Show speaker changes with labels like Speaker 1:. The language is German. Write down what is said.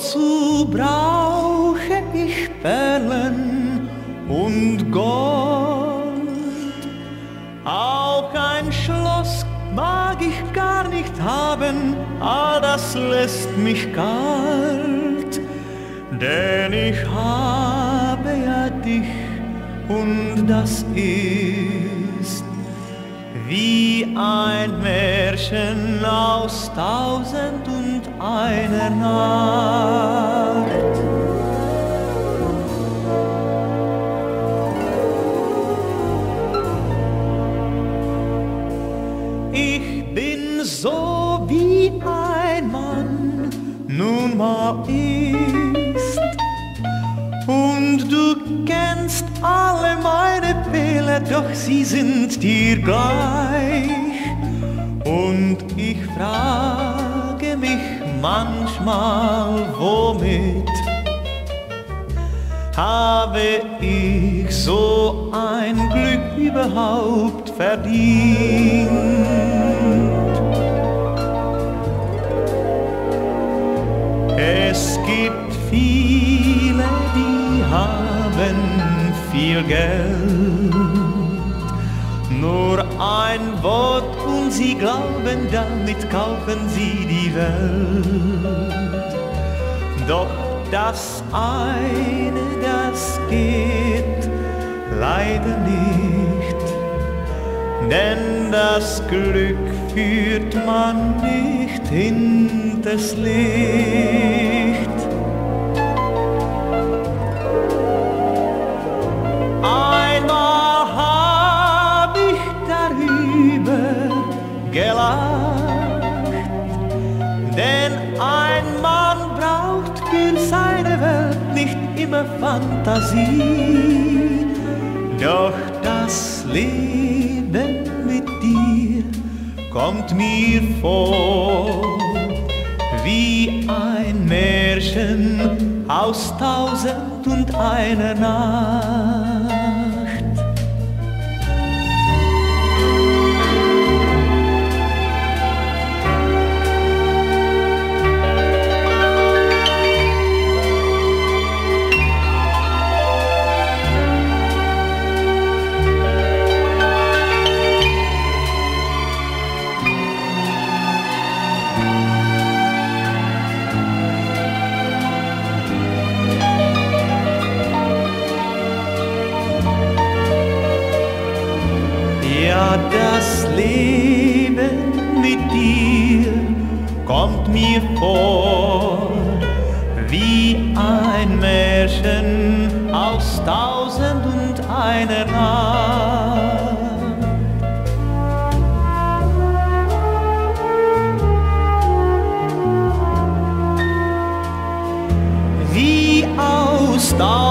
Speaker 1: Wozu brauche ich Perlen und Gold? Auch ein Schloss mag ich gar nicht haben, all das lässt mich kalt, denn ich habe ja dich und das ist wie ein Märchen aus tausend und einer Nacht. Ich bin so wie ein Mann nun mal ist. Und du kennst alle meine Fehler, doch sie sind dir gleich. Und ich frage mich manchmal, womit habe ich so ein Glück überhaupt verdient? Es gibt viele, die haben viel Geld. Nur ein Wort und sie glauben, damit kaufen sie die Welt. Doch das eine, das geht leider nicht, denn das Glück führt man nicht hinters Licht. Fantasie. Doch das Leben mit dir kommt mir vor wie ein Märchen aus tausend und einer Nacht. ja das Leben mit dir kommt mir vor wie ein Märchen aus tausend und einer Nacht. Wie aus tausend